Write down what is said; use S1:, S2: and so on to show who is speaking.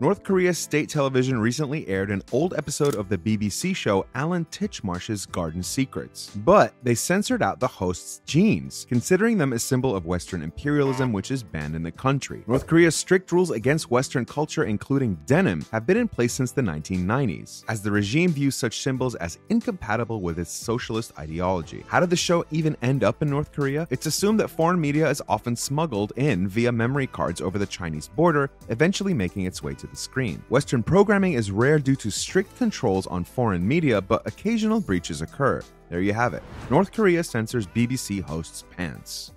S1: North Korea's state television recently aired an old episode of the BBC show Alan Titchmarsh's Garden Secrets, but they censored out the host's jeans, considering them a symbol of Western imperialism which is banned in the country. North Korea's strict rules against Western culture, including denim, have been in place since the 1990s, as the regime views such symbols as incompatible with its socialist ideology. How did the show even end up in North Korea? It's assumed that foreign media is often smuggled in via memory cards over the Chinese border, eventually making its way to the screen. Western programming is rare due to strict controls on foreign media, but occasional breaches occur. There you have it. North Korea censors BBC hosts' pants.